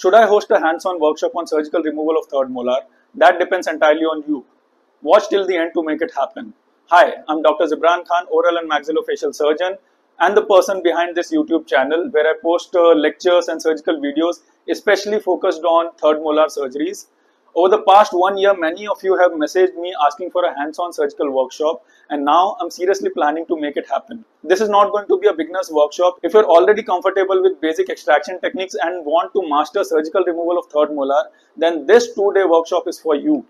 Should I host a hands-on workshop on surgical removal of third molar? That depends entirely on you. Watch till the end to make it happen. Hi, I'm Dr. Zibran Khan, oral and maxillofacial surgeon and the person behind this YouTube channel where I post uh, lectures and surgical videos especially focused on third molar surgeries. Over the past one year, many of you have messaged me asking for a hands-on surgical workshop and now I'm seriously planning to make it happen. This is not going to be a beginner's workshop. If you're already comfortable with basic extraction techniques and want to master surgical removal of third molar, then this two-day workshop is for you.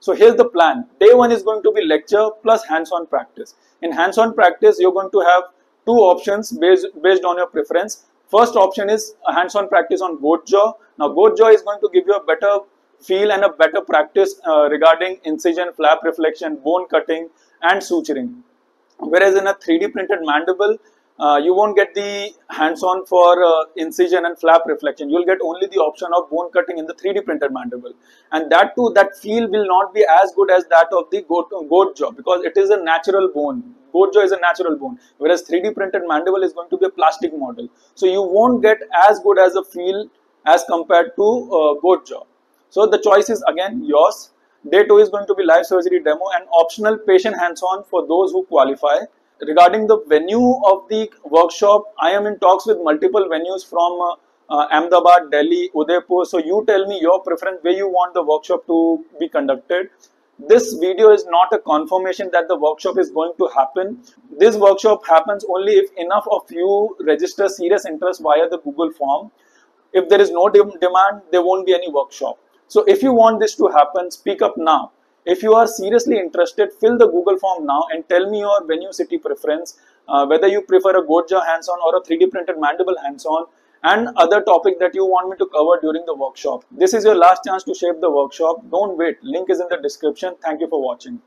So here's the plan. Day one is going to be lecture plus hands-on practice. In hands-on practice, you're going to have two options based, based on your preference. First option is a hands-on practice on goat jaw. Now goat jaw is going to give you a better feel and a better practice uh, regarding incision, flap reflection, bone cutting and suturing. Whereas in a 3D printed mandible, uh, you won't get the hands-on for uh, incision and flap reflection. You'll get only the option of bone cutting in the 3D printed mandible. And that too, that feel will not be as good as that of the goat, goat jaw because it is a natural bone. Goat jaw is a natural bone, whereas 3D printed mandible is going to be a plastic model. So you won't get as good as a feel as compared to uh, goat jaw. So the choice is again yours. Day 2 is going to be live surgery demo and optional patient hands-on for those who qualify. Regarding the venue of the workshop, I am in talks with multiple venues from uh, uh, Ahmedabad, Delhi, Udaipur. So you tell me your preference where you want the workshop to be conducted. This video is not a confirmation that the workshop is going to happen. This workshop happens only if enough of you register serious interest via the Google form. If there is no de demand, there won't be any workshop. So if you want this to happen, speak up now. If you are seriously interested, fill the Google form now and tell me your venue city preference, uh, whether you prefer a goat jaw hands-on or a 3D printed mandible hands-on and other topic that you want me to cover during the workshop. This is your last chance to shape the workshop. Don't wait. Link is in the description. Thank you for watching.